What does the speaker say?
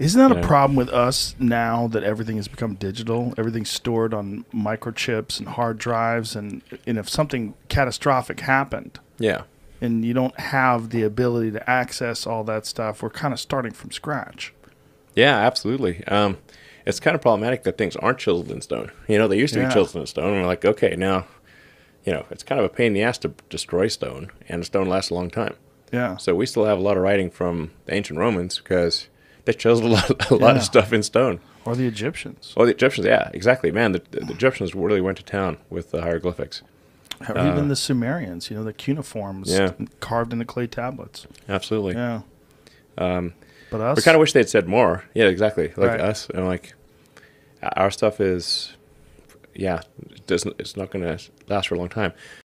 Isn't that you a know? problem with us now that everything has become digital? Everything's stored on microchips and hard drives, and and if something catastrophic happened, Yeah. and you don't have the ability to access all that stuff, we're kind of starting from scratch. Yeah, absolutely. Um, it's kind of problematic that things aren't chiseled in stone. You know, they used to Yeah. be chiseled in stone, and we're like, okay, now, you know, it's kind of a pain in the ass to destroy stone, and stone lasts a long time. Yeah. So we still have a lot of writing from the ancient Romans because they chiseled a lot, a lot Yeah. of stuff in stone. Or the Egyptians, Oh, the Egyptians, yeah, exactly. Man, the, the Egyptians really went to town with the hieroglyphics. or even the Sumerians. You know, the cuneiforms Uh, Yeah. carved into clay tablets. Absolutely. Yeah. Um, but us, We kind of wish they'd said more. Yeah, exactly. Like Right. us, and like our stuff is, yeah, it doesn't. It's not going to last for a long time.